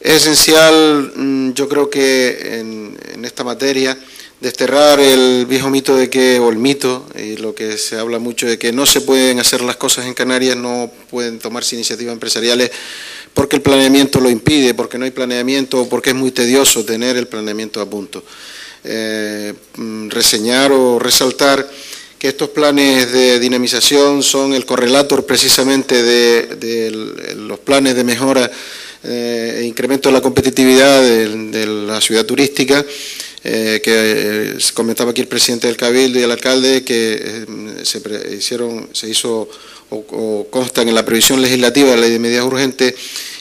Es esencial, mm, yo creo que en, esta materia, desterrar el viejo mito de que, o el mito, y lo que se habla mucho de que no se pueden hacer las cosas en Canarias, no pueden tomarse iniciativas empresariales porque el planeamiento lo impide, porque no hay planeamiento o porque es muy tedioso tener el planeamiento a punto. Eh, mm, reseñar o resaltar que estos planes de dinamización son el correlator precisamente de los planes de mejora eh, incremento de la competitividad de, la ciudad turística, eh, que eh, comentaba aquí el presidente del Cabildo y el alcalde, que se, hicieron, se hizo o, constan en la previsión legislativa de la ley de medidas urgentes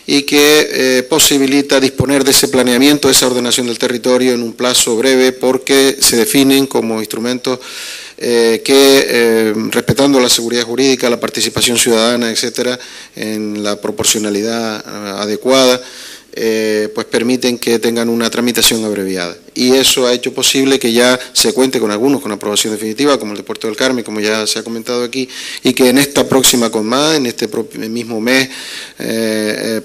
y que posibilita disponer de ese planeamiento, de esa ordenación del territorio en un plazo breve porque se definen como instrumentos eh, que eh, respetando la seguridad jurídica, la participación ciudadana, etcétera, en la proporcionalidad eh, adecuada, pues permiten que tengan una tramitación abreviada. Y eso ha hecho posible que ya se cuente con algunos con aprobación definitiva, como el de Puerto del Carmen, como ya se ha comentado aquí, y que en esta próxima CONMA, en este mismo mes,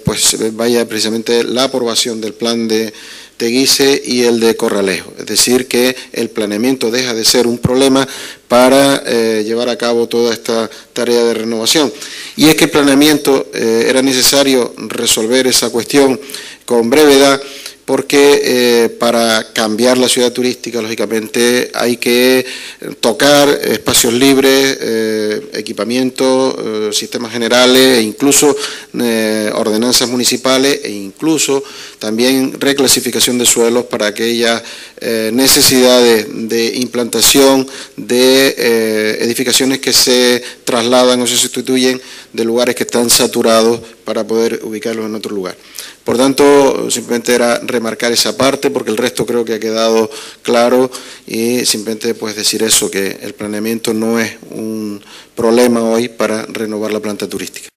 pues vaya precisamente la aprobación del plan de Teguise y el de Corralejo. Es decir, que el planeamiento deja de ser un problema para eh, llevar a cabo toda esta tarea de renovación. Y es que el planeamiento eh, era necesario resolver esa cuestión con brevedad porque eh, para cambiar la ciudad turística, lógicamente, hay que tocar espacios libres, eh, equipamiento, eh, sistemas generales, e incluso ordenanzas municipales e incluso también reclasificación de suelos para aquellas necesidades de implantación de edificaciones que se trasladan o se sustituyen de lugares que están saturados para poder ubicarlos en otro lugar. Por tanto, simplemente era remarcar esa parte porque el resto creo que ha quedado claro y simplemente pues decir eso, que el planeamiento no es un problema hoy para renovar la planta turística.